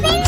moving?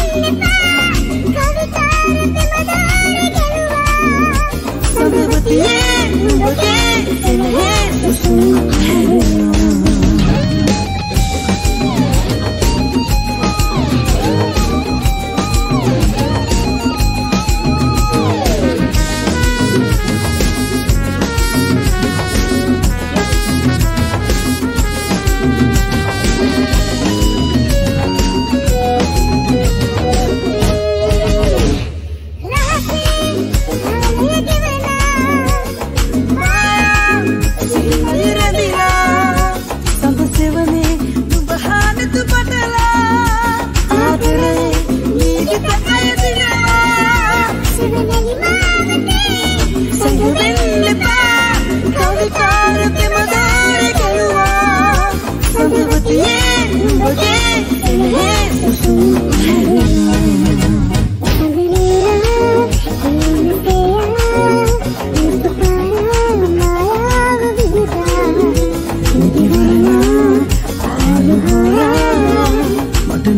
del